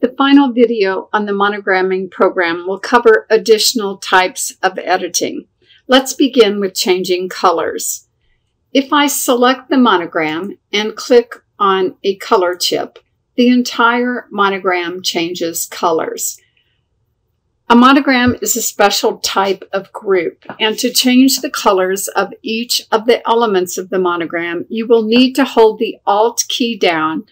The final video on the monogramming program will cover additional types of editing. Let's begin with changing colors. If I select the monogram and click on a color chip, the entire monogram changes colors. A monogram is a special type of group, and to change the colors of each of the elements of the monogram, you will need to hold the Alt key down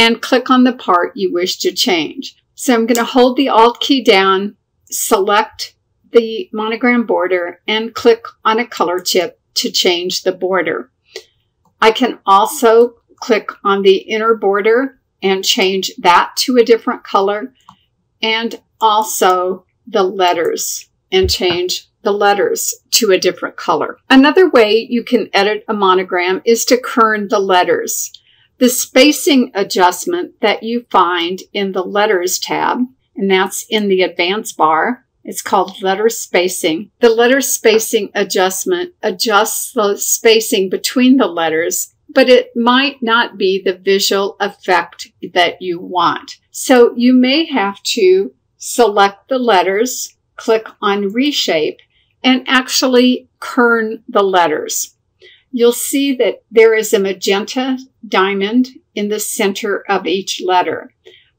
and click on the part you wish to change. So I'm going to hold the Alt key down, select the monogram border, and click on a color chip to change the border. I can also click on the inner border and change that to a different color, and also the letters and change the letters to a different color. Another way you can edit a monogram is to kern the letters. The spacing adjustment that you find in the Letters tab, and that's in the Advanced bar, it's called letter spacing. The letter spacing adjustment adjusts the spacing between the letters, but it might not be the visual effect that you want. So you may have to select the letters, click on Reshape, and actually kern the letters. You'll see that there is a magenta diamond in the center of each letter.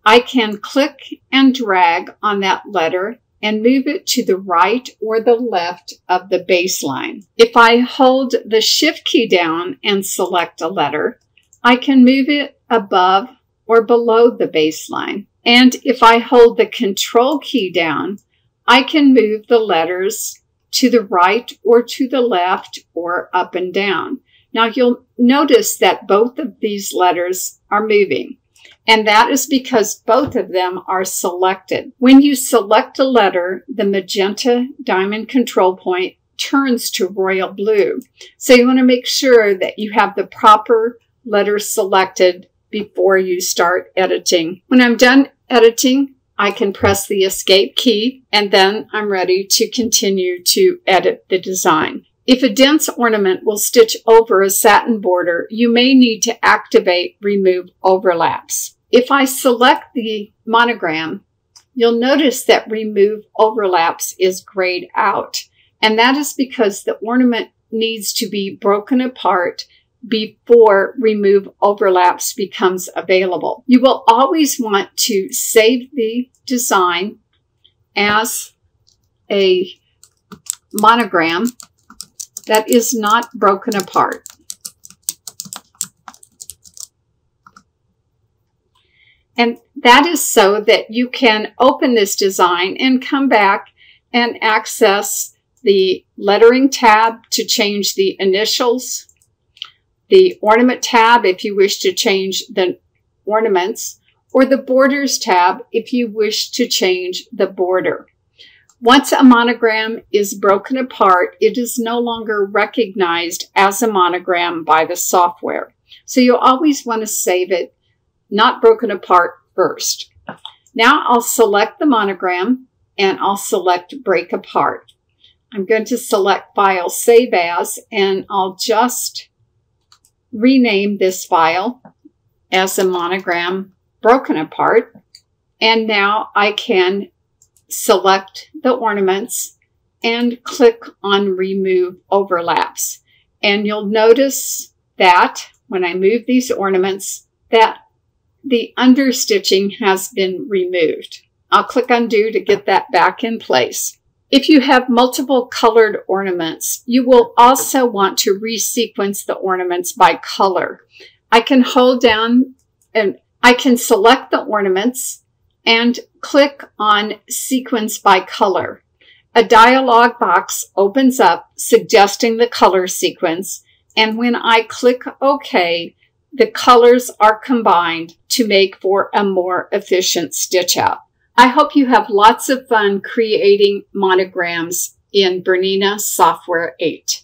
I can click and drag on that letter and move it to the right or the left of the baseline. If I hold the Shift key down and select a letter, I can move it above or below the baseline. And if I hold the control key down, I can move the letters to the right or to the left or up and down. Now you'll notice that both of these letters are moving. And that is because both of them are selected. When you select a letter, the magenta diamond control point turns to royal blue. So you want to make sure that you have the proper letter selected before you start editing. When I'm done editing, I can press the escape key and then I'm ready to continue to edit the design. If a dense ornament will stitch over a satin border, you may need to activate remove overlaps. If I select the monogram, you'll notice that remove overlaps is grayed out. And that is because the ornament needs to be broken apart before remove overlaps becomes available. You will always want to save the design as a monogram that is not broken apart. And that is so that you can open this design and come back and access the lettering tab to change the initials the ornament tab if you wish to change the ornaments, or the borders tab if you wish to change the border. Once a monogram is broken apart, it is no longer recognized as a monogram by the software. So you'll always want to save it not broken apart first. Now I'll select the monogram and I'll select break apart. I'm going to select file save as and I'll just rename this file as a monogram broken apart. And now I can select the ornaments and click on remove overlaps. And you'll notice that when I move these ornaments, that the understitching has been removed. I'll click undo to get that back in place. If you have multiple colored ornaments, you will also want to resequence the ornaments by color. I can hold down and I can select the ornaments and click on sequence by color. A dialog box opens up suggesting the color sequence. And when I click OK, the colors are combined to make for a more efficient stitch out. I hope you have lots of fun creating monograms in Bernina Software 8.